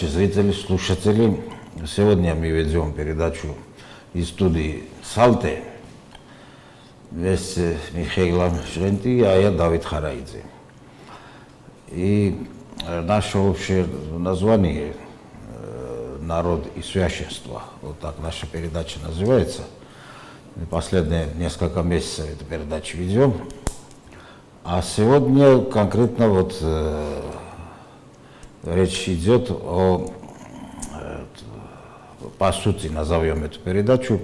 Наши зрители, слушатели. Сегодня мы ведем передачу из студии «Салте» с Михаилом Шренти, а я Давид Хараидзе. И наше общее название «Народ и священство», вот так наша передача называется. Последние несколько месяцев эту передачу ведем. А сегодня конкретно вот речь идет о, по сути, назовем эту передачу,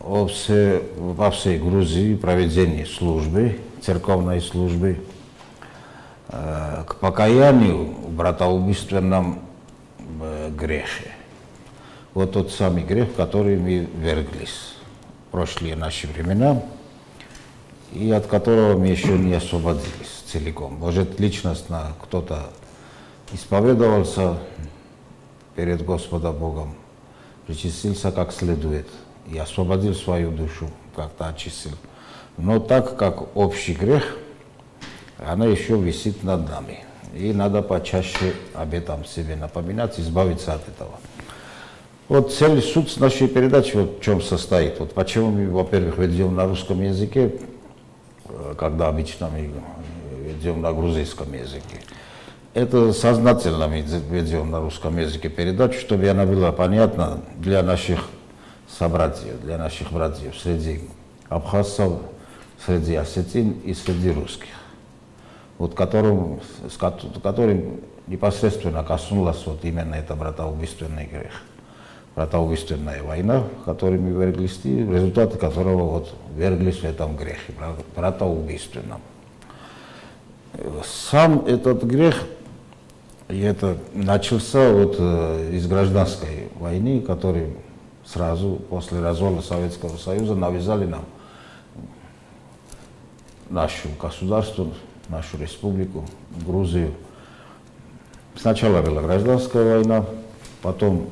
о все, во всей Грузии проведении службы, церковной службы, к покаянию в братоубийственном грехе. Вот тот самый грех, в который мы верглись в прошлые наши времена, и от которого мы еще не освободились целиком. Может, личностно кто-то исповедовался перед Господом Богом, причастился как следует и освободил свою душу, как-то очистил. Но так как общий грех, она еще висит над нами. И надо почаще об этом себе напоминать, избавиться от этого. Вот цель, суть нашей передачи вот в чем состоит. Вот почему мы, во-первых, ведем на русском языке, когда обычно мы ведем на грузинском языке. Это сознательно мы ведем на русском языке передачу, чтобы она была понятна для наших собратьев, для наших братьев среди абхазцев, среди осетин и среди русских, вот которым, с которым непосредственно коснулась вот именно это братоубийственный грех, братоубийственная война, в которой мы верглись, и в результате которого вот верглись в этом грехе, братоубийственном. Сам этот грех и это начался вот э, из гражданской войны, который сразу после развала Советского Союза навязали нам нашу государство, нашу республику, Грузию. Сначала была гражданская война, потом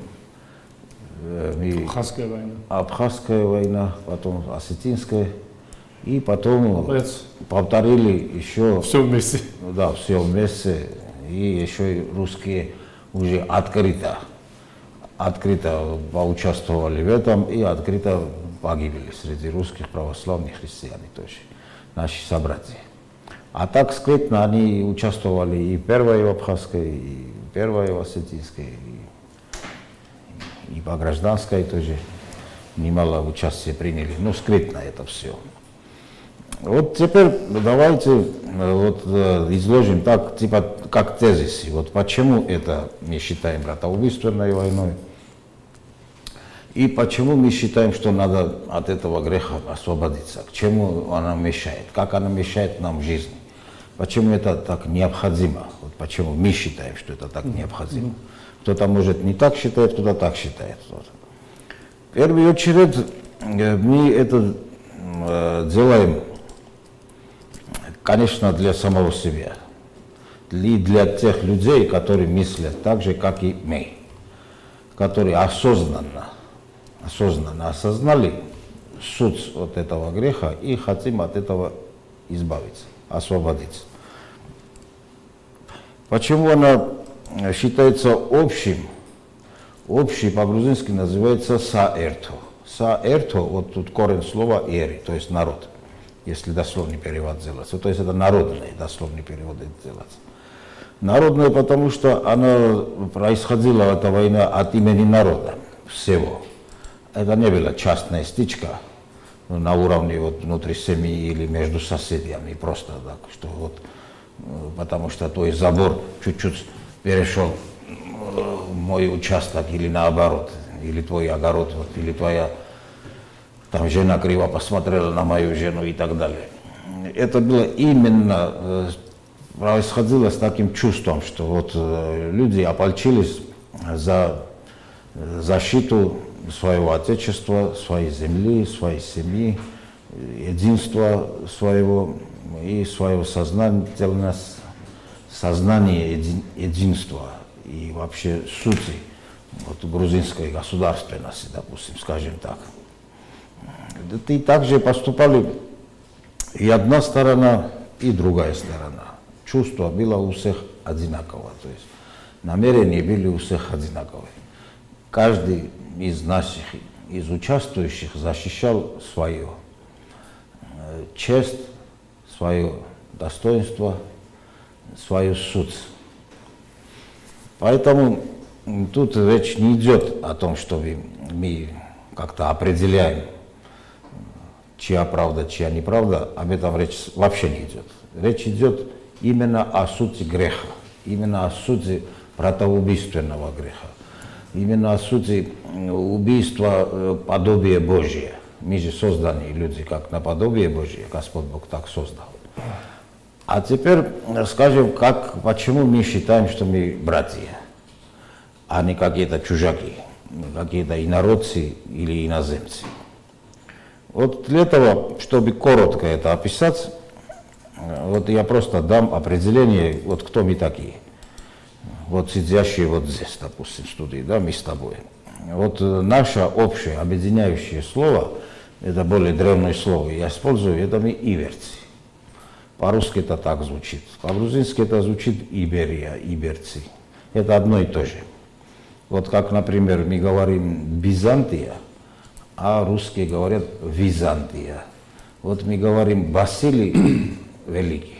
э, Абхазская война. Абхазская война, потом Осетинская. И потом Молодец. повторили еще... Все вместе. Да, все вместе и еще и русские уже открыто, открыто поучаствовали в этом и открыто погибли среди русских православных христиан тоже, наши собратья. А так скрытно они участвовали и в первой Абхазской, и первой Осетинской, и, и по гражданской тоже немало участия приняли. Ну, скрытно это все. Вот теперь давайте э, вот, э, изложим так, типа, как тезисы. Вот почему это мы считаем братоубийственной войной, и почему мы считаем, что надо от этого греха освободиться, к чему она мешает, как она мешает нам в жизни, почему это так необходимо, вот почему мы считаем, что это так необходимо. Кто-то может не так считает, кто-то так считает. Вот. В первую очередь э, мы это делаем конечно, для самого себя. И для тех людей, которые мыслят так же, как и мы, которые осознанно, осознанно осознали суть от этого греха и хотим от этого избавиться, освободиться. Почему она считается общим? Общий по-грузински называется саэрто. Саэрто, вот тут корень слова эри, то есть народ если дословный перевод делается. То есть это народные дословные переводы делаются. Народная, потому что она происходила, эта война, от имени народа всего. Это не была частная стичка на уровне вот, внутри семьи или между соседями, просто так, что вот, потому что твой забор чуть-чуть перешел в мой участок или наоборот, или твой огород, вот, или твоя там жена криво посмотрела на мою жену и так далее. Это было именно, э, происходило с таким чувством, что вот э, люди ополчились за защиту своего отечества, своей земли, своей семьи, единства своего и своего сознания, сознания единства и вообще сути вот, грузинской государственности, допустим, скажем так и также поступали и одна сторона, и другая сторона. Чувство было у всех одинаково. То есть намерения были у всех одинаковые. Каждый из наших, из участвующих защищал свое э, честь, свое достоинство, свою суть. Поэтому тут речь не идет о том, что мы как-то определяем, чья правда, чья неправда, об этом речь вообще не идет. Речь идет именно о сути греха, именно о сути протоубийственного греха, именно о сути убийства э, подобия Божия. Мы же созданы, люди, как на подобие Божие, Господь Бог так создал. А теперь скажем, как, почему мы считаем, что мы братья, а не какие-то чужаки, какие-то инородцы или иноземцы. Вот для того, чтобы коротко это описать, вот я просто дам определение, вот кто мы такие. Вот сидящие вот здесь, допустим, в студии, да, мы с тобой. Вот наше общее объединяющее слово, это более древнее слово, я использую, это мы иверцы. По-русски это так звучит. По-грузински это звучит Иберия, иберцы. Это одно и то же. Вот как, например, мы говорим Бизантия, а русские говорят Византия. Вот мы говорим Василий Великий,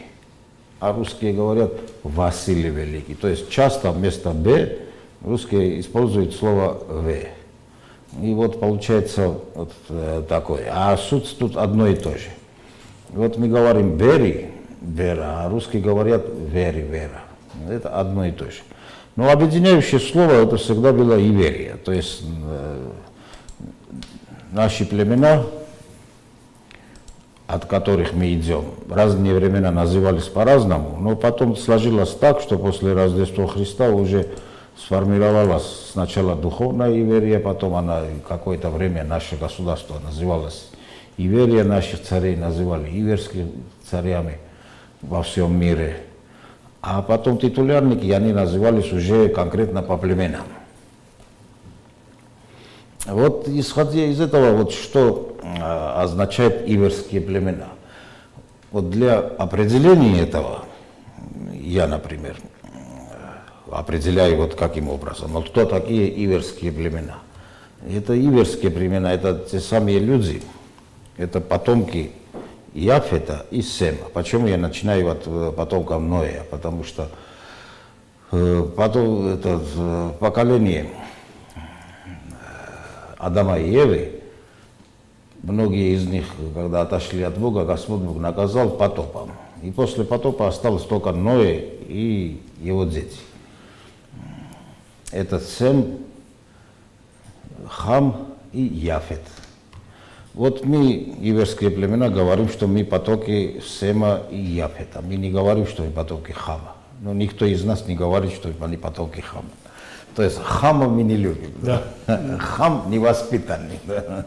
а русские говорят Василий Великий. То есть часто вместо Б русские используют слово В. И вот получается вот э, такое. А суть тут одно и то же. Вот мы говорим «бери», «вера», а русские говорят «вери», «вера». Это одно и то же. Но объединяющее слово это всегда было Иверия. То есть э, наши племена, от которых мы идем, разные времена назывались по-разному, но потом сложилось так, что после Рождества Христа уже сформировалась сначала духовная Иверия, потом она какое-то время наше государство называлось Иверия наших царей называли иверскими царями во всем мире. А потом титулярники, они назывались уже конкретно по племенам. Вот исходя из этого, вот что а, означает иверские племена. Вот для определения этого, я, например, определяю вот каким образом. Вот кто такие иверские племена? Это иверские племена, это те самые люди, это потомки Яфета и Сема. Почему я начинаю от э, потомков Ноя? Потому что э, потом, это, э, поколение Адама и Евы, многие из них, когда отошли от Бога, Господь Бог наказал потопом. И после потопа осталось только Ноя и его дети. Это Сем, Хам и Яфет – вот мы, иверские племена, говорим, что мы потоки Сема и Яфета. Мы не говорим, что мы потоки Хама. Но никто из нас не говорит, что мы потоки Хама. То есть Хама мы не любим. Да. Хам невоспитанный. Да.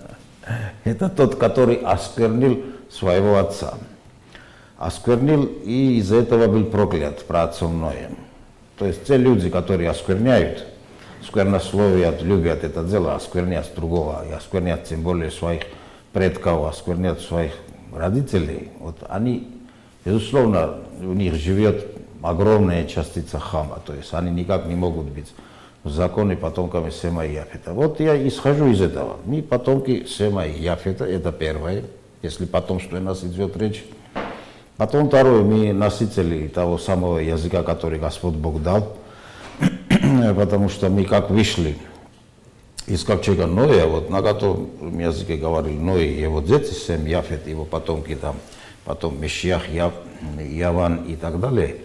Это тот, который осквернил своего отца. Осквернил и из-за этого был проклят про отцом Ноем. То есть те люди, которые оскверняют, сквернословие, любят это дело, осквернять другого, и осквернять тем более своих предков осквернят своих родителей, вот они, безусловно, у них живет огромная частица хама, то есть они никак не могут быть в законе потомками Сема и Яфета. Вот я исхожу из этого. Мы потомки Сема и Яфета, это первое, если потомство у нас идет речь. Потом второе, мы носители того самого языка, который Господь Бог дал, потому что мы как вышли из ковчега Ноя, вот на котором языке говорили Ной, его дети, Сем, Яфет, его потомки там, потом Мещах, Яв, Яван и так далее,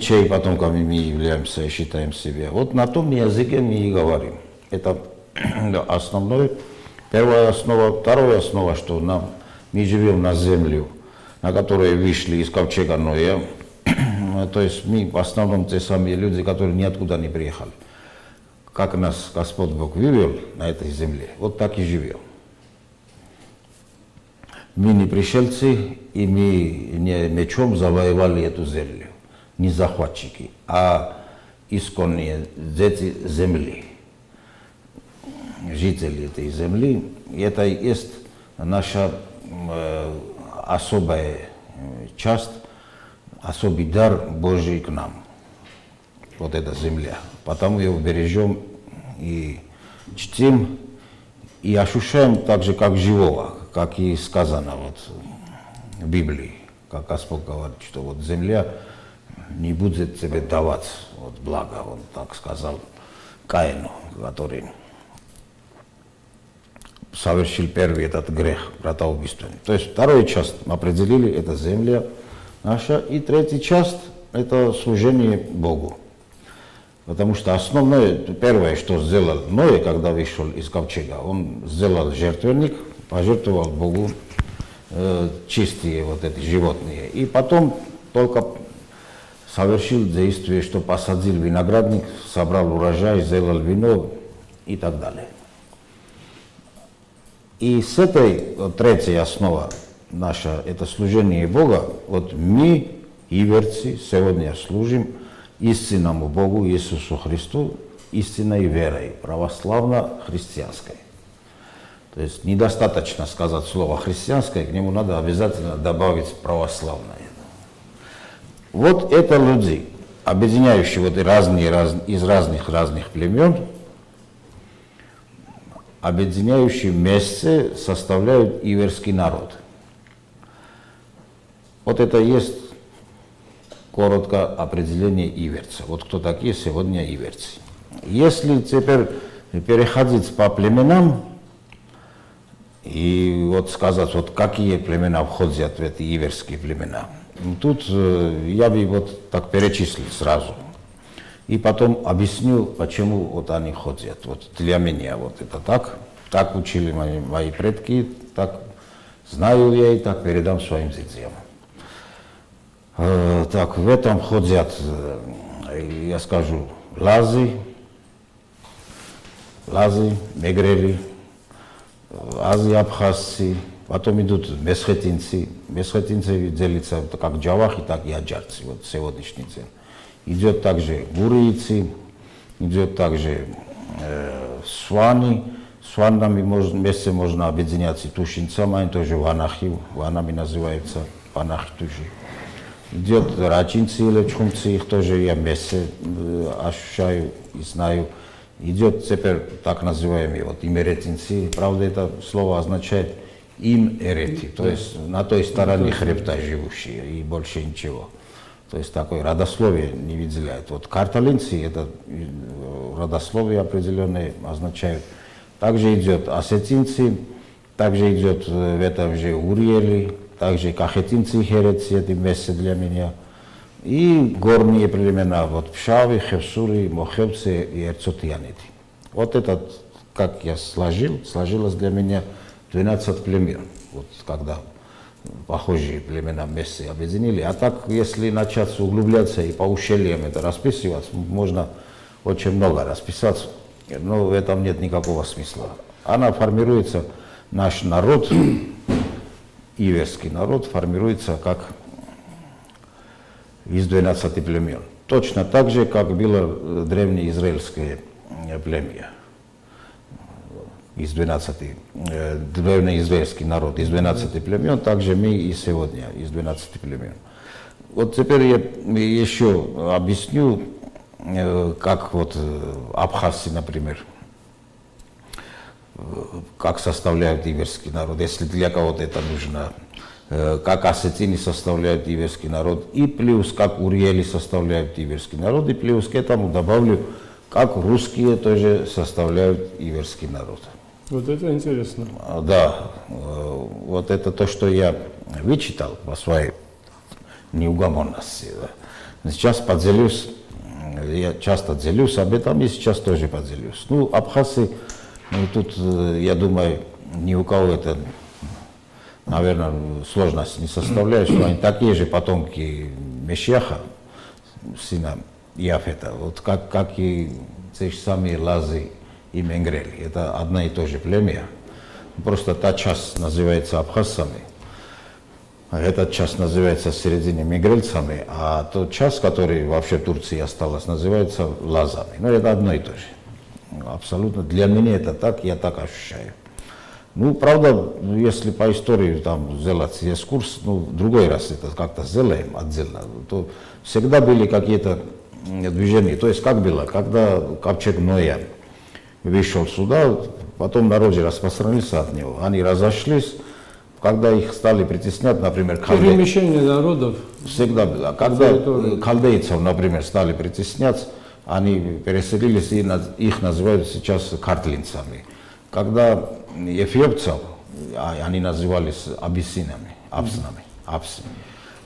чей потомками мы являемся и считаем себя. Вот на том языке мы и говорим. Это основное, первая основа, вторая основа, что нам, мы живем на землю, на которой вышли из ковчега Ноя, то есть мы в основном те самые люди, которые ниоткуда не приехали как нас Господь Бог вывел на этой земле, вот так и живем. Мы не пришельцы, и мы не мечом завоевали эту землю, не захватчики, а исконные дети земли, жители этой земли. Это и есть наша э, особая часть, особый дар Божий к нам – вот эта земля. Потому его бережем и чтим, и ощущаем так же, как живого, как и сказано вот в Библии, как Господь говорит, что вот земля не будет тебе давать вот благо, он так сказал Каину, который совершил первый этот грех, братоубийственный. То есть вторую часть мы определили, это земля наша, и третья часть – это служение Богу. Потому что основное, первое, что сделал Ной, когда вышел из ковчега, он сделал жертвенник, пожертвовал Богу э, чистые вот эти животные. И потом только совершил действие, что посадил виноградник, собрал урожай, сделал вино и так далее. И с этой третьей основа наша, это служение Бога, вот мы, иверцы, сегодня служим истинному Богу Иисусу Христу, истинной верой, православно-христианской. То есть недостаточно сказать слово христианское, к нему надо обязательно добавить православное. Вот это люди, объединяющие вот разные, раз, из разных разных племен, объединяющие вместе составляют иверский народ. Вот это есть коротко определение иверца. Вот кто такие сегодня иверцы. Если теперь переходить по племенам и вот сказать, вот какие племена входят в эти иверские племена, тут э, я бы вот так перечислил сразу – и потом объясню, почему вот они ходят. Вот для меня вот это так, так учили мои, мои предки, так знаю я и так передам своим детям. Э, так, в этом ходят, э, я скажу, лазы, лазы, мегрели, азы, абхазцы, потом идут месхетинцы. Месхетинцы делятся как джавахи, так и аджарцы, вот сегодняшний день идет также бурийцы, идет также э, сваны. С ваннами можно, вместе можно объединяться тушинцам, они тоже ванахи, ванами называются, ванахи тоже. Идет рачинцы или чхумцы, их тоже я вместе э, ощущаю и знаю. Идет теперь так называемые вот имеретинцы, правда это слово означает им эрети, то есть на той стороне хребта живущие и больше ничего. То есть такое родословие не выделяет. Вот карталинцы, это э, родословие определенное означают. Также идет осетинцы, также идет э, в этом же уриели, также кахетинцы, херец, это вместе для меня. И горные племена, вот пшавы, хевсуры, мохевцы и эрцотианиты. Вот этот, как я сложил, сложилось для меня 12 племен. Вот когда похожие племена вместе объединили. А так, если начать углубляться и по ущельям это расписывать, можно очень много расписаться, но в этом нет никакого смысла. Она формируется, наш народ, иверский народ, формируется как из 12 племен. Точно так же, как было древнеизраильское племя из 12, э, древнеизраильский народ из 12 племен, также мы и сегодня из 12 племен. Вот теперь я еще объясню, э, как вот э, абхазцы, например, как составляют иверский народ, если для кого-то это нужно, как осетины составляют иверский народ, и плюс как уриели составляют иверский народ, и плюс к этому добавлю, как русские тоже составляют иверский народ. Вот это интересно. А, да, э, вот это то, что я вычитал по своей неугомонности. Сейчас поделюсь, я часто делюсь об этом и сейчас тоже поделюсь. Ну, абхазцы, ну, тут, э, я думаю, ни у кого это, наверное, сложность не составляет, что они такие же потомки Мешьяха, сына Яфета, вот как, как и те же самые лазы и Менгрели. Это одно и то же племя. Просто та часть называется абхазцами, а эта часть называется середине мигрельцами, а тот часть, который вообще в Турции осталась, называется лазами. Но это одно и то же. Абсолютно. Для меня это так, я так ощущаю. Ну, правда, если по истории там сделать есть курс, ну, в другой раз это как-то сделаем отдельно, то всегда были какие-то движении. То есть как было, когда ковчег Ноя вышел сюда, потом народы распространились от него, они разошлись, когда их стали притеснять, например, халдей... Перемещение народов. Всегда было. Когда халдейцев, например, стали притеснять, они переселились, и их называют сейчас картлинцами. Когда эфиопцев, а, они назывались абиссинами, абсинами, абси.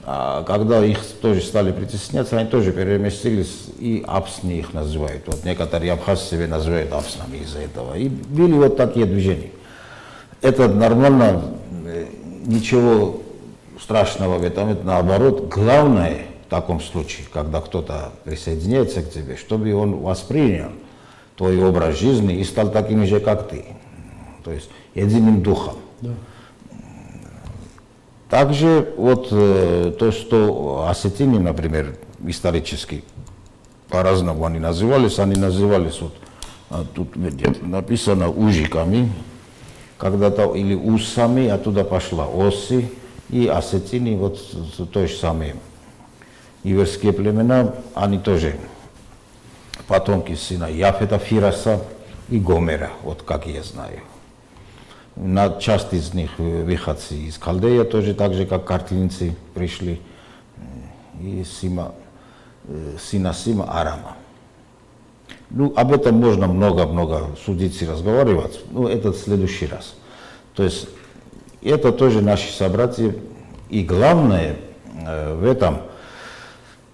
А когда их тоже стали притесняться, они тоже переместились, и абсни их называют. Вот некоторые абхазы себя называют абснами из-за этого. И были вот такие движения. Это нормально, э, ничего страшного в этом, это наоборот. Главное в таком случае, когда кто-то присоединяется к тебе, чтобы он воспринял твой образ жизни и стал таким же, как ты. То есть единым духом. Да. Также вот э, то, что осетины, например, исторически, по-разному они назывались, они назывались, вот а тут написано ужиками, когда-то или усами, оттуда пошла оси, и осетины, вот то же самое. Иверские племена, они тоже потомки сына Яфета, Фираса и Гомера, вот как я знаю на часть из них выходцы из Калдея, тоже так же, как картлинцы пришли, и Сима, сына Сима Арама. Ну, об этом можно много-много судить и разговаривать, но это в следующий раз. То есть это тоже наши собратья, и главное в этом –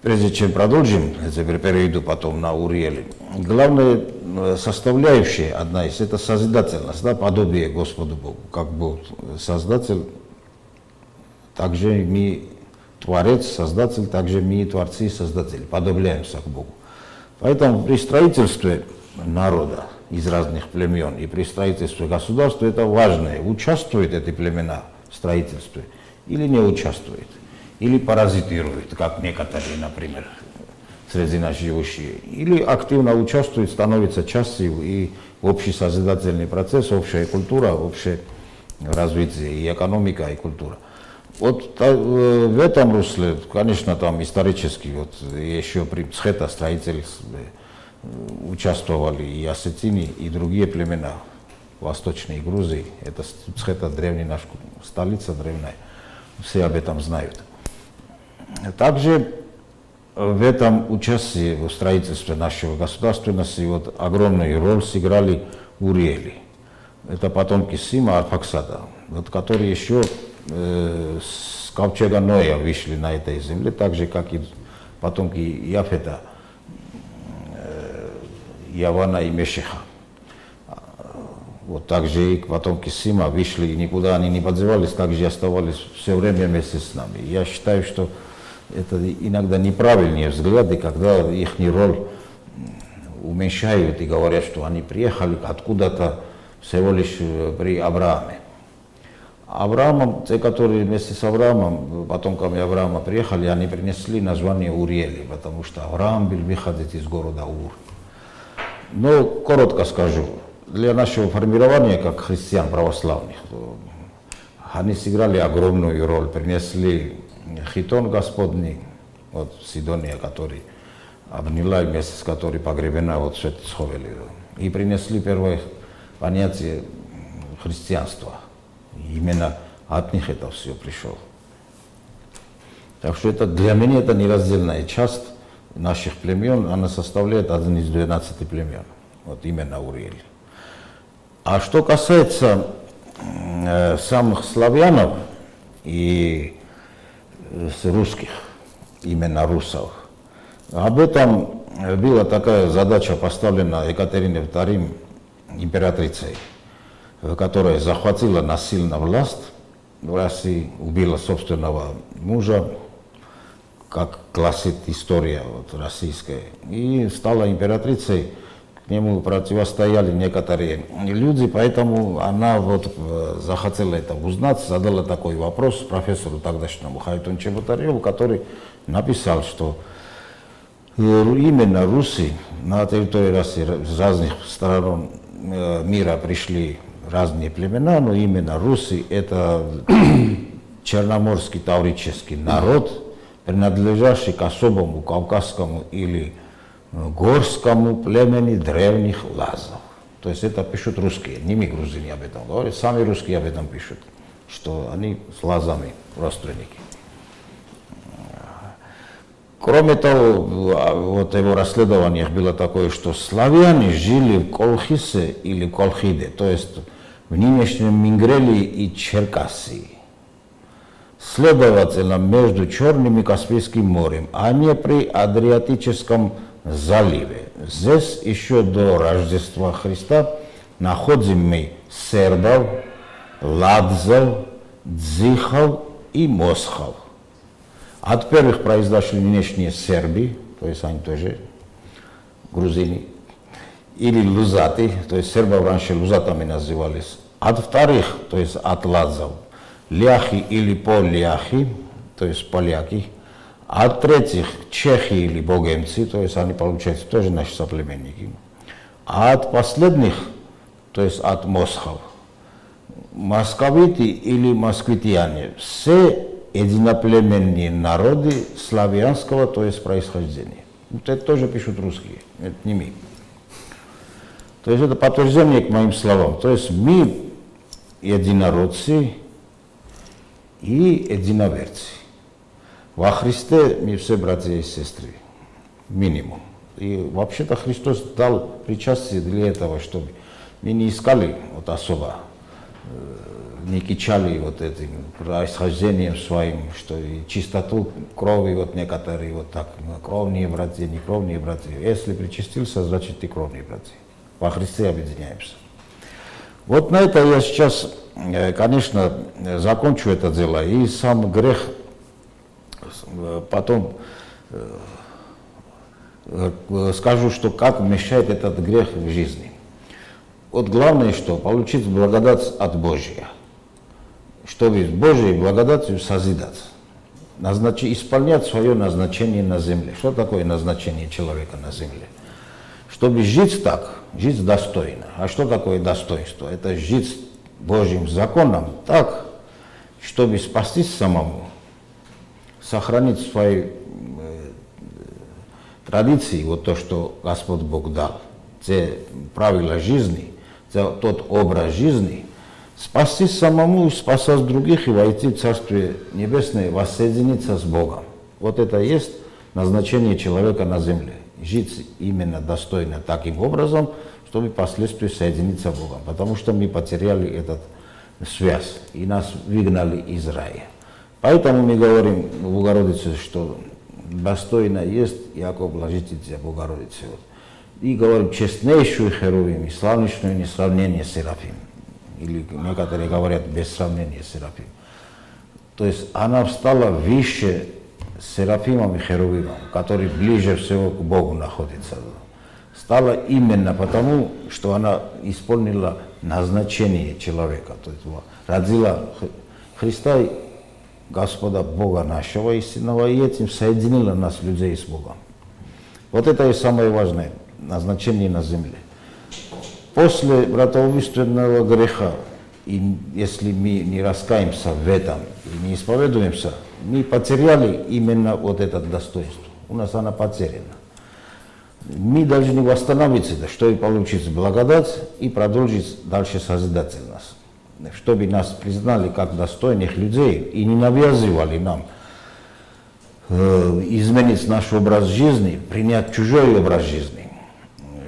Прежде чем продолжим, я теперь перейду потом на Уриэль. Главная э, составляющая, одна из, это созидательность, да, подобие Господу Богу. Как Бог создатель, также мы Творец, Создатель, также мы Творцы и Создатели, подобляемся к Богу. Поэтому при строительстве народа из разных племен и при строительстве государства это важное. Участвуют эти племена в строительстве или не участвуют или паразитирует, как некоторые, например, среди нас живущие, или активно участвует, становится частью и общий созидательный процесс, общая культура, общее развитие и экономика, и культура. Вот э, в этом русле, конечно, там исторически, вот еще при Цхета строительстве участвовали и осетины, и другие племена Восточной Грузии. Это Цхета древняя наша столица древняя. Все об этом знают. Также в этом участии в строительстве нашего государственности вот огромную роль сыграли уриели. Это потомки Сима Арфаксада, вот, которые еще э, с ковчега Ноя вышли на этой земле, так же, как и потомки Яфета, э, Явана и Мешеха. Вот также и потомки Сима вышли, и никуда они не подзывались, также оставались все время вместе с нами. Я считаю, что это иногда неправильные взгляды, когда их роль уменьшают и говорят, что они приехали откуда-то всего лишь э, при Аврааме. Авраамом, те, которые вместе с Авраамом, потомками Авраама приехали, они принесли название Уриели, потому что Авраам был выходец из города Ур. Но коротко скажу, для нашего формирования как христиан православных, они сыграли огромную роль, принесли хитон Господний, вот Сидония, который обняла, вместе с которой погребена вот все это сховали. И принесли первое понятие христианства. Именно от них это все пришло. Так что это для меня это нераздельная часть наших племен, она составляет один из 12 племен. Вот именно Уриэль. А что касается э, самых славянов и с русских, именно русов. Об этом была такая задача поставлена Екатериной II императрицей, которая захватила насильно власть в России, убила собственного мужа, как гласит история вот, российская, и стала императрицей нему противостояли некоторые люди, поэтому она вот э, захотела это узнать, задала такой вопрос профессору тогдашнему Хайтун Чеботареву, который написал, что э, именно русы на территории России с разных сторон э, мира пришли разные племена, но именно русы это черноморский таврический народ, принадлежащий к особому кавказскому или горскому племени древних лазов. То есть это пишут русские, не мы грузины об этом говорят, сами русские об этом пишут, что они с лазами родственники. Кроме того, вот его расследованиях было такое, что славяне жили в Колхисе или Колхиде, то есть в нынешнем Мингреле и Черкасии. Следовательно, между Черным и Каспийским морем, а не при Адриатическом заливе. Здесь еще до Рождества Христа находим мы сербов, ладзов, дзихов и мосхов. От первых произошли внешние серби, то есть они тоже грузины, или лузаты, то есть сербов раньше лузатами назывались. От вторых, то есть от лазов, ляхи или поляхи, то есть поляки. От третьих, чехи или богемцы, то есть они, получается, тоже наши соплеменники. А от последних, то есть от мосхов, московиты или москвитяне, все единоплеменные народы славянского, то есть происхождения. Вот это тоже пишут русские, это не мы. То есть это подтверждение к моим словам. То есть мы единородцы и единоверцы. Во Христе мы все братья и сестры, минимум. И вообще-то Христос дал причастие для этого, чтобы мы не искали вот особо э, не кичали вот этим происхождением своим, что и чистоту крови вот некоторые вот так, кровные братья, не кровные братья. Если причастился, значит ты кровные братья. Во Христе объединяемся. Вот на это я сейчас, э, конечно, закончу это дело. И сам грех потом э, скажу, что как мешает этот грех в жизни. Вот главное, что получить благодать от Божья – чтобы с Божьей благодатью созидаться, назнач... исполнять свое назначение на земле. Что такое назначение человека на земле? Чтобы жить так, жить достойно. А что такое достоинство? Это жить Божьим законом так, чтобы спастись самому, сохранить свои э, традиции, вот то, что Господь Бог дал, те правила жизни, тот образ жизни, спастись самому, спасать других и войти в Царствие Небесное, воссоединиться с Богом. Вот это и есть назначение человека на земле. Жить именно достойно таким образом, чтобы впоследствии соединиться с Богом. Потому что мы потеряли этот связь и нас выгнали из рая. Поэтому мы говорим в Богородице, что достойно есть Яков Блажитель Богородицы. И говорим честнейшую Херувим и славнейшую несравнение Серафим или некоторые говорят без сравнения Серафим. То есть она встала выше Серафимом и Херувимом, который ближе всего к Богу находится. Стала именно потому, что она исполнила назначение человека, то есть родила Христа Господа Бога нашего истинного, и этим соединила нас, людей, с Богом. Вот это и самое важное назначение на земле. После братоубийственного греха, и если мы не раскаемся в этом и не исповедуемся, мы потеряли именно вот это достоинство. У нас оно потеряно. Мы должны восстановить это, чтобы получить благодать и продолжить дальше созидательность. Чтобы нас признали как достойных людей и не навязывали нам э, изменить наш образ жизни, принять чужой образ жизни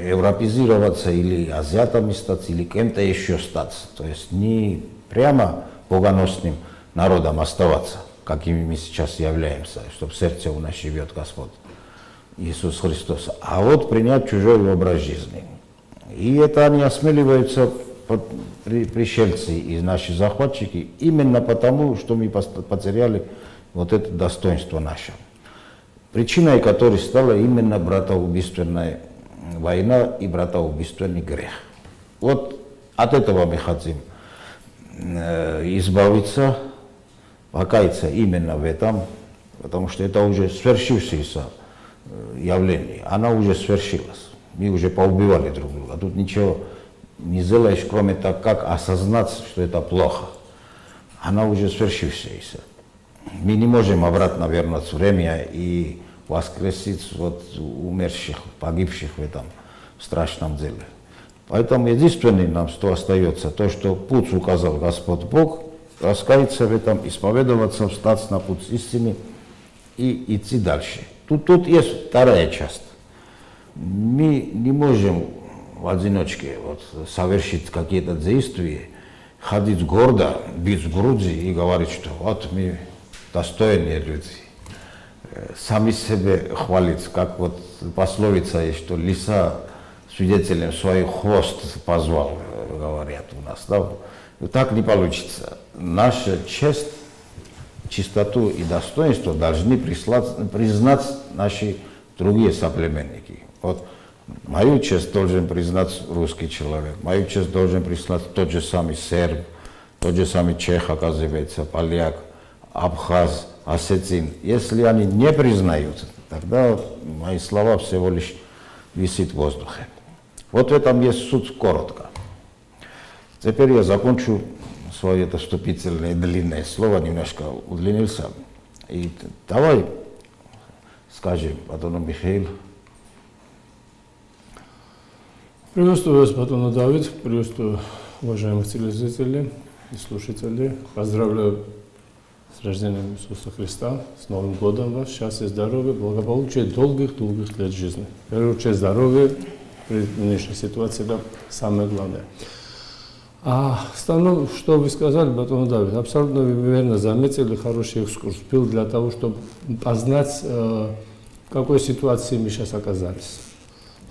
европезироваться или азиатами стать, или кем-то еще стать. То есть не прямо богоносным народом оставаться, какими мы сейчас являемся, чтобы сердце у нас живет Господь Иисус Христос, а вот принять чужой образ жизни. И это они осмеливаются пришельцы и наши захватчики именно потому, что мы потеряли вот это достоинство наше. Причиной которой стала именно братоубийственная война и братоубийственный грех. Вот от этого мы хотим э, избавиться, покаяться именно в этом, потому что это уже свершившееся э, явление. Она уже свершилась. Мы уже поубивали друг друга. Тут ничего не сделаешь, кроме того, как осознать, что это плохо. Она уже свершившаяся. Мы не можем обратно вернуть время и воскресить вот умерших, погибших в этом страшном деле. Поэтому единственное нам что остается, то, что путь указал Господь Бог, раскаяться в этом, исповедоваться, встать на путь истины и идти дальше. Тут, тут есть вторая часть. Мы не можем в одиночке вот, совершить какие-то действия, ходить гордо, бить в груди и говорить, что вот мы достойные люди. Сами себе хвалить, как вот пословица есть, что лиса свидетелем свой хвост позвал, говорят у нас. Да? Так не получится. Наша честь, чистоту и достоинство должны прислать, признать наши другие соплеменники. Вот мою честь должен признать русский человек, мою честь должен признать тот же самый серб, тот же самый чех, оказывается, поляк, абхаз, осетин. Если они не признают, тогда мои слова всего лишь висит в воздухе. Вот в этом есть суть коротко. Теперь я закончу свое это вступительное длинное слово, немножко удлинился. И давай скажем, Батону Михаил. Приветствую вас, Батона Давид, приветствую уважаемых телезрителей и слушателей. Поздравляю с рождением Иисуса Христа, с Новым годом вас, счастья, здоровья, благополучия, долгих-долгих лет жизни. В первую очередь здоровья, при нынешней ситуации, это самое главное. А остальное, что вы сказали, Батон Давид, абсолютно верно заметили, хороший экскурс был для того, чтобы познать, э, в какой ситуации мы сейчас оказались.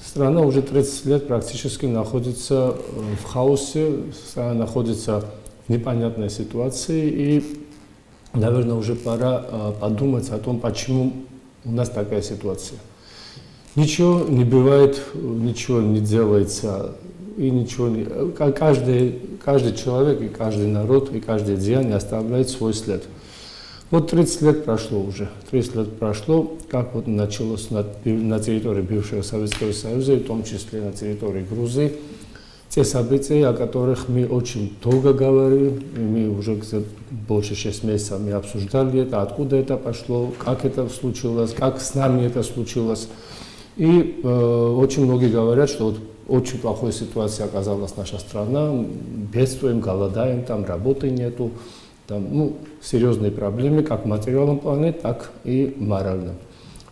Страна уже 30 лет практически находится э, в хаосе, страна находится в непонятной ситуации, и, наверное, уже пора э, подумать о том, почему у нас такая ситуация. Ничего не бывает, ничего не делается, и ничего не... Каждый, каждый человек, и каждый народ, и каждое деяние оставляет свой след. Вот 30 лет прошло уже, 30 лет прошло, как вот началось на, на территории бывшего Советского Союза, в том числе на территории Грузии, те события, о которых мы очень долго говорили, мы уже больше 6 месяцев мы обсуждали это, откуда это пошло, как это случилось, как с нами это случилось. И э, очень многие говорят, что вот очень плохой ситуации оказалась наша страна, бедствуем, голодаем, там работы нету, там ну, серьезные проблемы как в материальном плане, так и морально.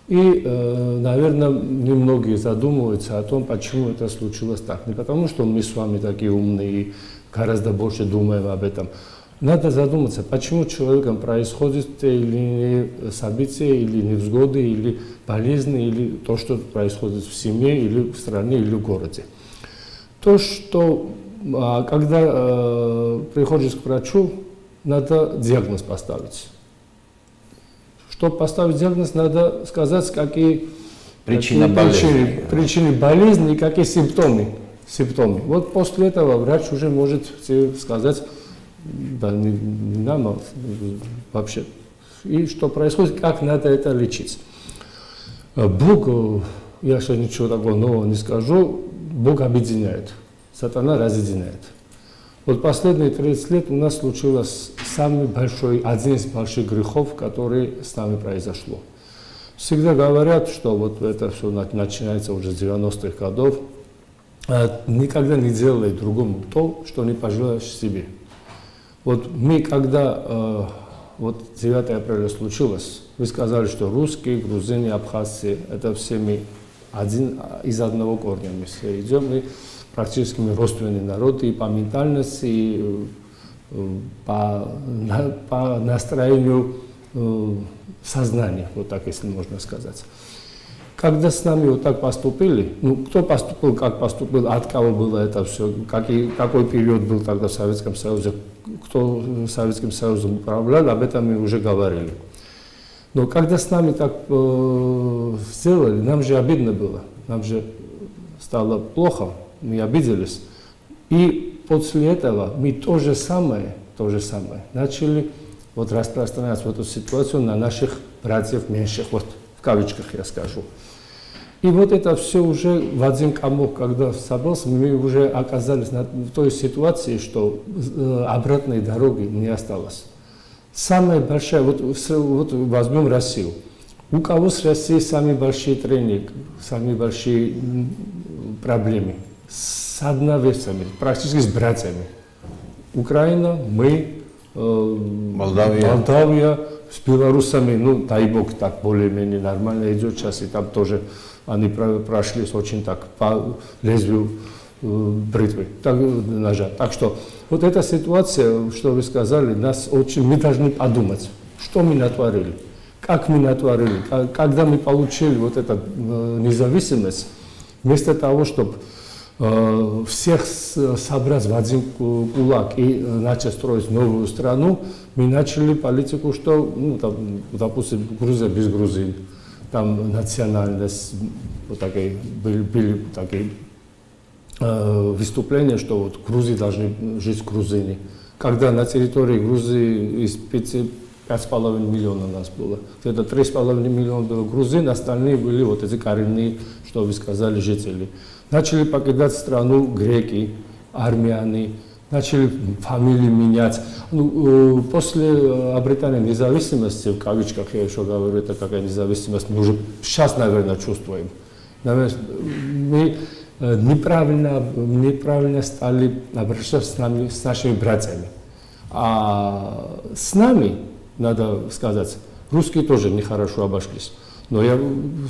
И, э, наверное, немногие задумываются о том, почему это случилось так. Не потому, что мы с вами такие умные и гораздо больше думаем об этом, надо задуматься, почему человеком происходит те или иные события, или невзгоды, или болезни, или то, что происходит в семье, или в стране, или в городе. То, что а, когда э, приходишь к врачу, надо диагноз поставить. Чтобы поставить диагноз, надо сказать, какие причины, какие болезни. причины, причины болезни и какие симптомы. симптомы. Вот после этого врач уже может сказать, да, не, не нам, а вообще. И что происходит, как надо это лечить. Бог, я сейчас ничего такого нового не скажу, Бог объединяет, сатана разъединяет. Вот последние 30 лет у нас случилось самый большой, один из больших грехов, который с нами произошло. Всегда говорят, что вот это все начинается уже с 90-х годов. «А никогда не делай другому то, что не пожелаешь себе. Вот мы, когда э, вот 9 апреля случилось, вы сказали, что русские, грузины, абхазцы, это все мы один, из одного корня мы все идем, и практически мы родственные народы и по ментальности, и э, по, по настроению э, сознания, вот так, если можно сказать. Когда с нами вот так поступили, ну, кто поступил, как поступил, от кого было это все, какой, какой период был тогда в Советском Союзе, кто Советским Союзом управлял, об этом мы уже говорили. Но когда с нами так э, сделали, нам же обидно было, нам же стало плохо, мы обиделись. И после этого мы то же самое, то же самое начали вот распространять вот эту ситуацию на наших братьев меньших, вот в кавычках я скажу. И вот это все уже в один комок, когда собрался, мы уже оказались в той ситуации, что э, обратной дороги не осталось. Самая большая, вот, вот возьмем Россию. У кого с Россией самые большие трения, самые большие проблемы? С одновесами, практически с братьями. Украина, мы, э, Молдавия. Молдавия, с белорусами, ну, дай бог, так более-менее нормально идет сейчас, и там тоже они прошлись очень так по лезвию э, бритвы, так, ножа. Так что вот эта ситуация, что вы сказали, нас очень, мы должны подумать, что мы натворили, как мы натворили, когда мы получили вот эту э, независимость, вместо того, чтобы всех собрать в один кулак и э, начать строить новую страну, мы начали политику, что, ну, там, допустим, Грузия без Грузии, там национальность, вот такие, были, были такие э, выступления, что вот Грузии должны жить грузины. Когда на территории Грузии из 5,5 миллионов нас было, где-то 3,5 миллиона было грузин, остальные были вот эти коренные, что вы сказали, жители. Начали покидать страну греки, армяне, начали фамилии менять. Ну, э, после э, обретания независимости, в кавычках я еще говорю, это какая независимость, мы уже сейчас, наверное, чувствуем. Наверное, мы э, неправильно, неправильно стали обращаться с, нами, с нашими братьями. А с нами, надо сказать, русские тоже нехорошо обошлись. Но я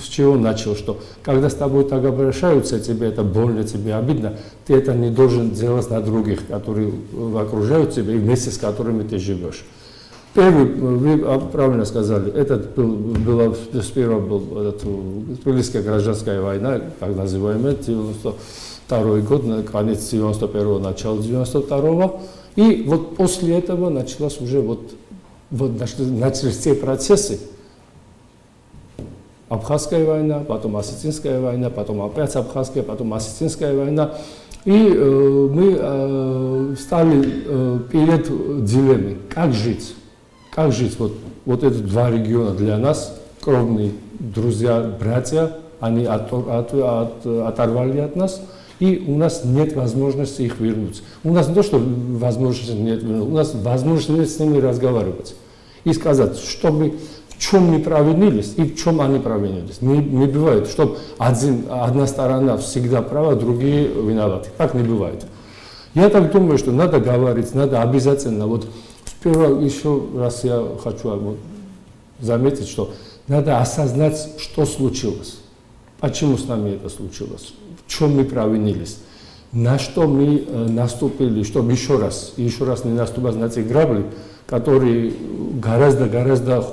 с чего начал, что когда с тобой так обращаются, тебе это больно, тебе обидно, ты это не должен делать на других, которые окружают тебя и вместе с которыми ты живешь. Первый, вы правильно сказали, это был, была, сперва был этот, гражданская война, так называемая, 92 год, конец 91-го, начало 92-го. И вот после этого началось уже вот, вот начались те процессы, Абхазская война, потом Осетинская война, потом опять Абхазская, потом Осетинская война. И э, мы э, стали э, перед дилеммой, как жить, как жить. Вот, вот эти два региона для нас, кровные друзья, братья, они от, от, от, оторвали от нас, и у нас нет возможности их вернуть. У нас не то, что возможности нет, у нас возможность нет с ними разговаривать и сказать, чтобы чем мы провинились и в чем они провинились. Не, не бывает, чтобы один, одна сторона всегда права, другие виноваты. Так не бывает. Я так думаю, что надо говорить, надо обязательно. Вот сперва еще раз я хочу вот, заметить, что надо осознать, что случилось. Почему с нами это случилось? В чем мы провинились? На что мы э, наступили, чтобы еще раз, еще раз не наступать на эти грабли, которые гораздо-гораздо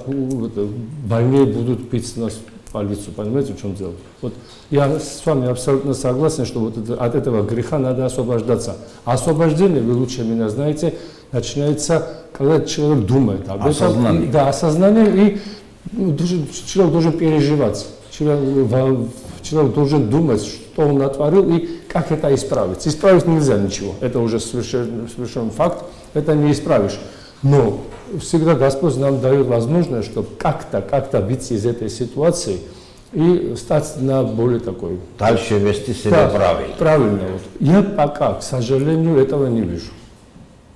больнее будут пить нас по лицу. Понимаете, в чем дело? Вот я с вами абсолютно согласен, что вот это, от этого греха надо освобождаться. освобождение, вы лучше меня знаете, начинается, когда человек думает об осознание. этом. Да, осознание, и ну, человек должен переживать. Человек, человек должен думать, что он натворил и как это исправить. Исправить нельзя ничего. Это уже совершен, совершен факт, это не исправишь. Но всегда Господь нам дает возможность, чтобы как-то, как-то выйти из этой ситуации и стать на более такой... Дальше вести себя да, правильно. Правильно. Вот. Я пока, к сожалению, этого не вижу.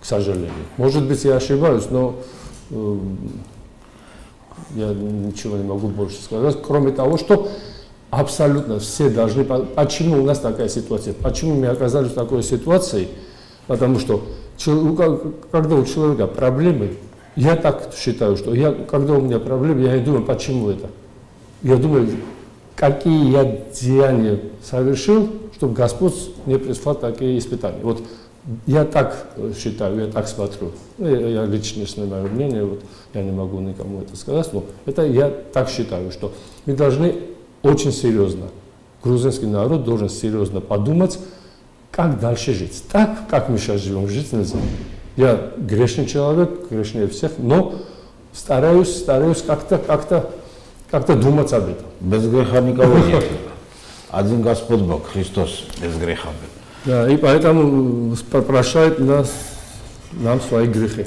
К сожалению. Может быть, я ошибаюсь, но э, я ничего не могу больше сказать, кроме того, что абсолютно все должны... Почему у нас такая ситуация? Почему мы оказались в такой ситуации? Потому что когда у человека проблемы, я так считаю, что я, когда у меня проблемы, я не думаю, почему это. Я думаю, какие я деяния совершил, чтобы Господь мне прислал такие испытания. Вот я так считаю, я так смотрю. Ну, я, я личностное мое мнение, вот, я не могу никому это сказать, но это я так считаю, что мы должны очень серьезно, грузинский народ должен серьезно подумать, как дальше жить? Так, как мы сейчас живем, жить нельзя. Я грешный человек, грешнее всех, но стараюсь, стараюсь как-то, как-то, как-то думать об этом. Без греха никого нет. Один Господь Бог, Христос без греха был. Да, и поэтому прощает нас, нам свои грехи,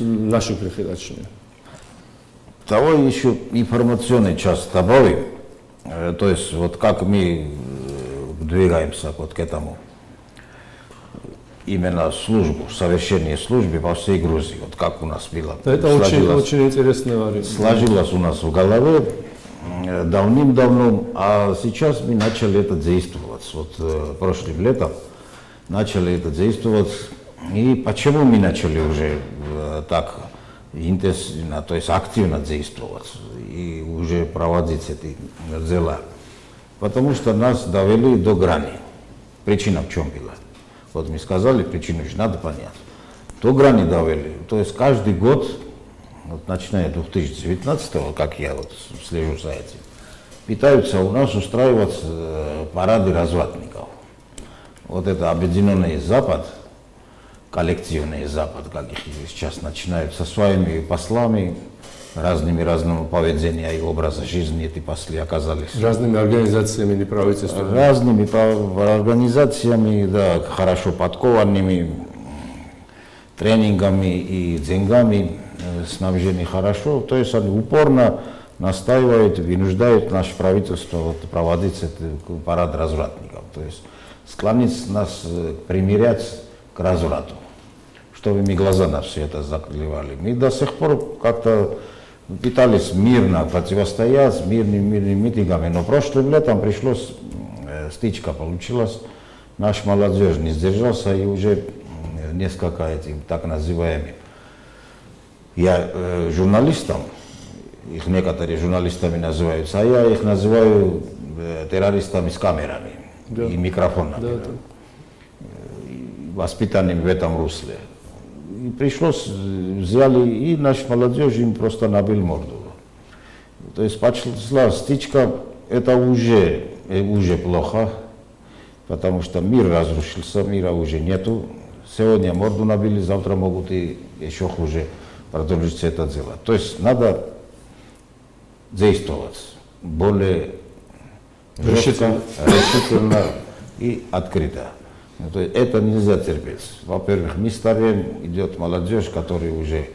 наши грехи точнее. Того еще информационный час добавим, э, то есть вот как мы э, двигаемся вот к этому именно службу, совершение службы во всей Грузии, вот как у нас было. Это очень, очень интересный вариант. Сложилось у нас в голове, э, давным-давно, а сейчас мы начали это действовать. Вот э, прошлым летом начали это действовать. И почему мы начали уже э, так интенсивно, то есть активно действовать и уже проводить эти дела? Потому что нас довели до грани. Причина в чем была? Вот мы сказали, причину надо понять. До грани довели. То есть каждый год вот начиная 2019 как я вот слежу за этим, пытаются у нас устраивать э, парады развратников. Вот это Объединенный Запад, коллективный Запад, как их сейчас начинают, со своими послами, разными разными поведения и образа жизни эти после оказались. Разными организациями неправительственными. Разными организациями, да, хорошо подкованными, тренингами и деньгами Э, снабжены хорошо, то есть они упорно настаивают, вынуждают наше правительство вот, проводить этот парад развратников, то есть склонить нас э, примирять к разврату, чтобы мы глаза на все это закрывали. Мы до сих пор как-то пытались мирно противостоять мирными, мирными митингами, но прошлым летом пришлось, э, стычка получилась, наш молодежь не сдержался и уже несколько этим так называемым я э, журналистом, их некоторые журналистами называются, а я их называю э, террористами с камерами да. и микрофонами, да, да. воспитанными в этом русле. И пришлось, взяли и наш молодежь им просто набил морду. То есть пошла стычка, это уже, уже плохо, потому что мир разрушился, мира уже нету. Сегодня морду набили, завтра могут и еще хуже продолжить это дело. То есть надо действовать более решительно, решительно и открыто. То есть это нельзя терпеть. Во-первых, мы стареем, идет молодежь, которая уже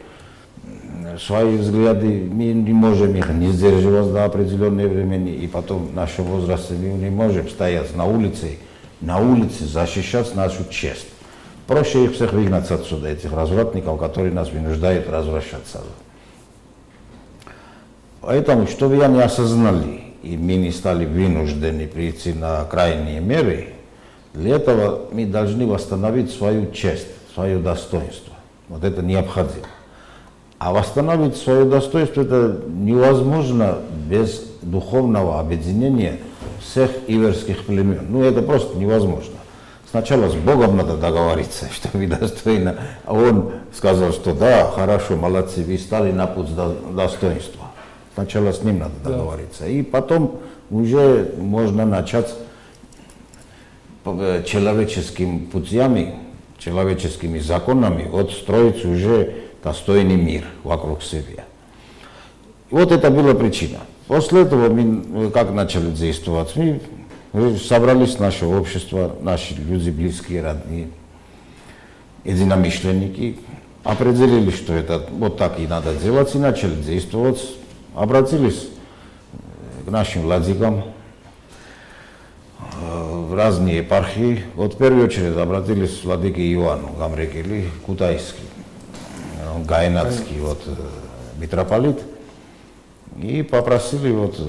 свои взгляды, мы не можем их не сдерживать до определенного времени, и потом в нашем возрасте мы не можем стоять на улице, на улице защищать нашу честь. Проще их всех выгнать отсюда, этих развратников, которые нас вынуждают развращаться. Поэтому, чтобы не осознали, и мы не стали вынуждены прийти на крайние меры, для этого мы должны восстановить свою честь, свое достоинство. Вот это необходимо. А восстановить свое достоинство это невозможно без духовного объединения всех иверских племен. Ну, это просто невозможно. Сначала с Богом надо договориться, что вы достойно. А он сказал, что да, хорошо, молодцы, вы стали на путь достоинства. Сначала с ним надо договориться. И потом уже можно начать э, человеческими путями, человеческими законами вот строить уже достойный мир вокруг себя. Вот это была причина. После этого мы как начали действовать? Мы собрались наше общество, наши люди, близкие, родные, единомышленники, определили, что это вот так и надо делать, и начали действовать, обратились к нашим владыкам в разные епархии. Вот в первую очередь обратились к владыке Иоанну Гамрекели, Кутайский, Гайнатский, вот митрополит, и попросили вот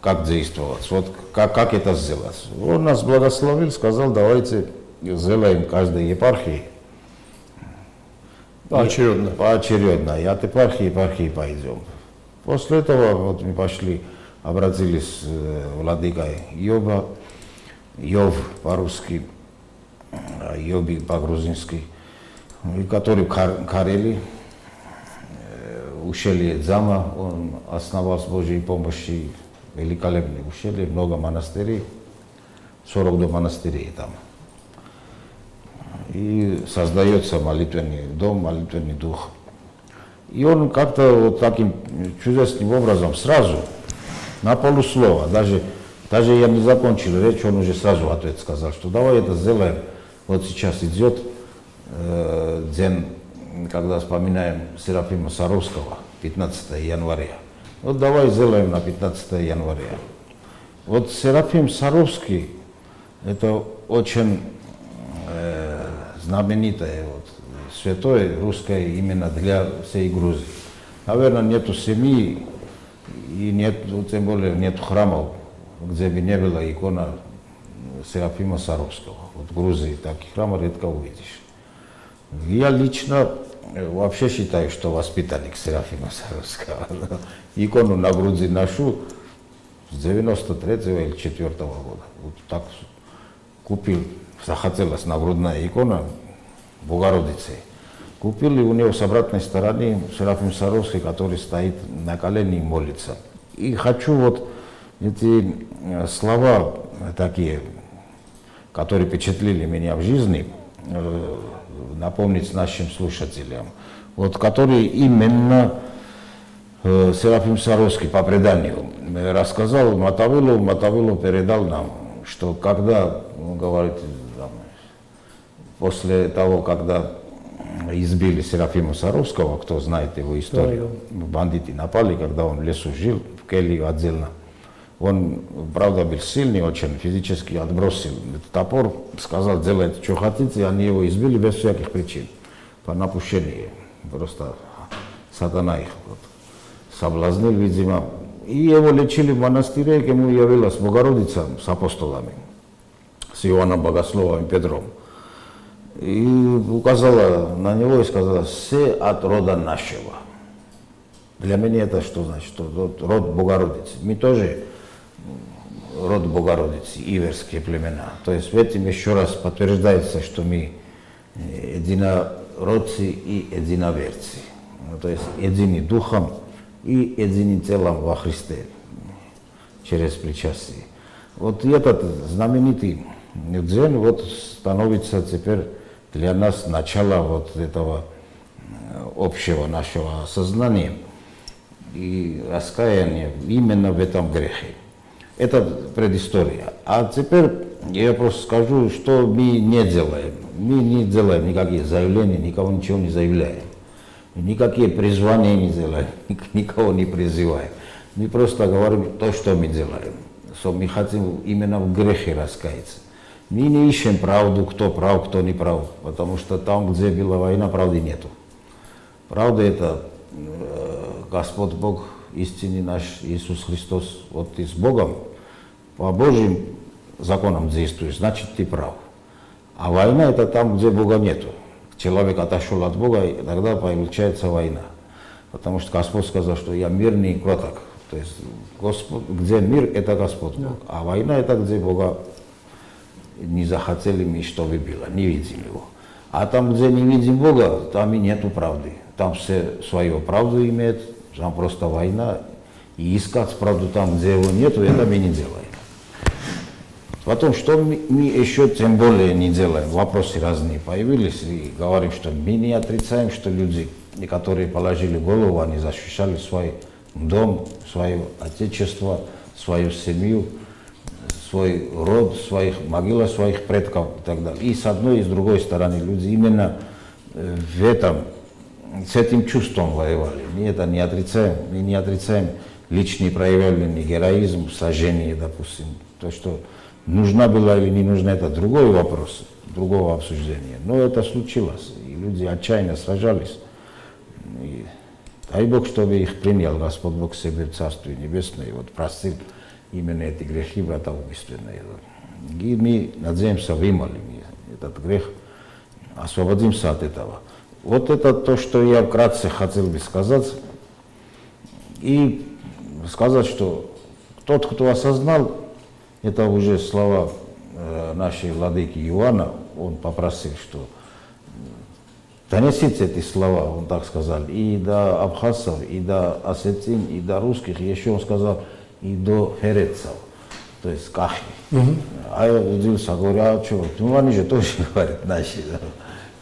как действовать, вот как, как это сделать. Он нас благословил, сказал, давайте сделаем каждой епархии. Поочередно. Поочередно. И от епархии епархии пойдем. После этого вот мы пошли, обратились э, владыкой Йоба, Йов по-русски, а Йоби по-грузински, который в Карелии, э, ущелье Дзама, он основал с Божьей помощью великолепные ущелья, много монастырей, 42 монастырей там. И создается молитвенный дом, молитвенный дух. И он как-то вот таким чудесным образом сразу, на полуслова, даже, даже я не закончил речь, он уже сразу ответ сказал, что давай это сделаем. Вот сейчас идет э, день, когда вспоминаем Серафима Саровского, 15 января. Вот давай сделаем на 15 января. Вот Серафим Саровский, это очень э, знаменитое, вот, святое русское именно для всей Грузии. Наверное, нету семьи И нет, ну, тем более нет храмов, где бы не была икона Серафима Саровского. Вот в Грузии таких храмов редко увидишь. Я лично э, вообще считаю, что воспитанник Серафима Саровского. Икону на груди ношу с 93 или 4 года. Вот так купил, захотелось нагрудная икона Богородицы. Купили у него с обратной стороны Серафим Саровский, который стоит на колене и молится. И хочу вот эти э, слова такие, которые впечатлили меня в жизни, э, напомнить нашим слушателям. Вот которые именно э, Серафим Саровский по преданию рассказал Матавилу, Матавилу передал нам, что когда, говорит, после того, когда избили Серафима Саровского, кто знает его историю. Да, Бандиты напали, когда он в лесу жил, в келью отдельно. Он, правда, был сильный очень, физически отбросил этот топор, сказал, делайте, что хотите, они его избили без всяких причин, по напущению. Просто сатана их вот, соблазнил, видимо. И его лечили в монастыре, к нему явилась Богородица с апостолами, с Иоанном Богословом и Петром и указала на него и сказала, все от рода нашего. Для меня это что значит? Что род, род Богородицы. Мы тоже род Богородицы, иверские племена. То есть в этом еще раз подтверждается, что мы э, единородцы и единоверцы. Ну, то есть едины духом и единым телом во Христе через причастие. Вот этот знаменитый дзен вот становится теперь для нас начало вот этого э, общего нашего сознания и раскаяния именно в этом грехе. Это предыстория. А теперь я просто скажу, что мы не делаем. Мы не делаем никакие заявления, никого ничего не заявляем. Никакие призвания не делаем, никого не призываем. Мы просто говорим то, что мы делаем. Что мы хотим именно в грехе раскаяться. Мы не ищем правду, кто прав, кто не прав, потому что там, где была война, правды нету. Правда это э, Господь Бог, истинный наш Иисус Христос. Вот ты с Богом по Божьим законам действуешь, значит ты прав. А война это там, где Бога нету. Человек отошел от Бога, и тогда получается война. Потому что Господь сказал, что я мирный кроток. То есть Господь, где мир, это Господь Бог. А война это где Бога не захотели мы, чтобы было, не видим его. А там, где не видим Бога, там и нету правды. Там все свою правду имеют, там просто война. И искать правду там, где его нету, это мы не делаем. Потом, что мы, мы еще тем более не делаем, вопросы разные появились, и говорим, что мы не отрицаем, что люди, которые положили голову, они защищали свой дом, свое отечество, свою семью, свой род, своих, могила своих предков и так далее. И с одной и с другой стороны люди именно э, в этом, с этим чувством воевали. Мы это не отрицаем, мы не отрицаем личный проявленный героизм, сожжение, допустим. То, что нужна была или не нужна, это другой вопрос, другого обсуждения. Но это случилось, и люди отчаянно сражались. И дай Бог, чтобы их принял Господь Бог себе в Царстве Небесное, и вот простил именно эти грехи врата убийственные. И мы надеемся, вымолим этот грех, освободимся от этого. Вот это то, что я вкратце хотел бы сказать. И сказать, что тот, кто осознал, это уже слова э, нашей владыки Иоанна, он попросил, что донесите эти слова, он так сказал, и до абхазцев, и до осетин, и до русских. Еще он сказал, и до Херецов, то есть Кахи. Угу. А я удивился, говорю, а что, ну они же тоже говорят наши. Да?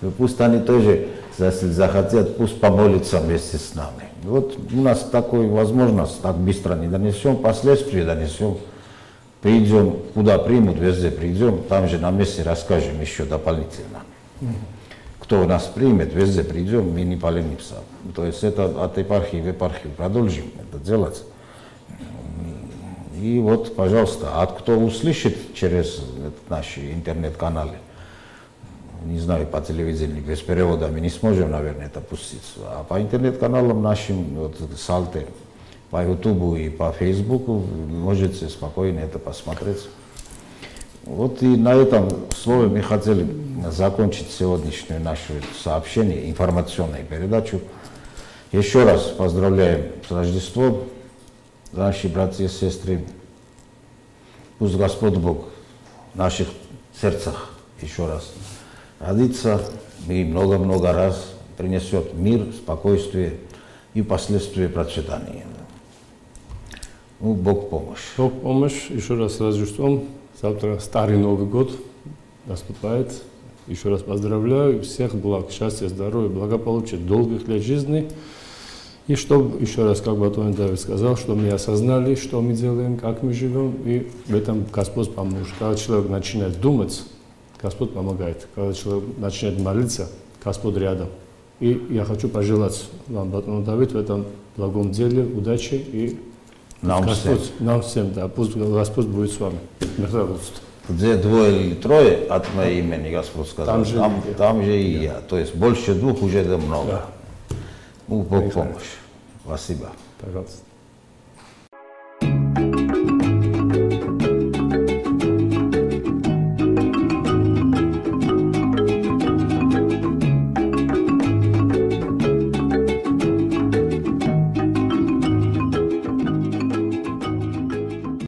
Ну, пусть они тоже, если захотят, пусть помолятся вместе с нами. Вот у нас такой возможность, так быстро не донесем, последствия донесем. Придем, куда примут, везде придем, там же на месте расскажем еще дополнительно. Угу. Кто нас примет, везде придем, мы не поленимся. То есть это от епархии в епархию продолжим это делать. И вот, пожалуйста, а кто услышит через наши интернет-каналы, не знаю, по телевидению, без перевода мы не сможем, наверное, это пустить. А по интернет-каналам нашим, вот Салте, по Ютубу и по Фейсбуку. Можете спокойно это посмотреть. Вот и на этом слове мы хотели закончить сегодняшнюю нашу сообщение, информационную передачу. Еще раз поздравляем с Рождеством, наши братья и сестры. Пусть Господь Бог в наших сердцах еще раз родится и много-много раз принесет мир, спокойствие и впоследствии процветание. Ну, Бог помощь. Бог помощь. Еще раз с Рождеством. Завтра Старый Новый год наступает. Еще раз поздравляю. Всех благ, счастья, здоровья, благополучия, долгих лет жизни. И чтобы, еще раз, как Батон Давид сказал, что мы осознали, что мы делаем, как мы живем, и в этом Господь поможет. Когда человек начинает думать, Господь помогает. Когда человек начинает молиться, Господь рядом. И я хочу пожелать вам, Батон Давид, в этом благом деле удачи и Нам Господь, всем. нам всем, да, пусть Господь будет с вами. Где двое или трое от моего имени, Господь сказал, Там же там, и я. там же и я. То есть больше двух уже это много. Да. Ну, Бог помощь. Спасибо. Пожалуйста.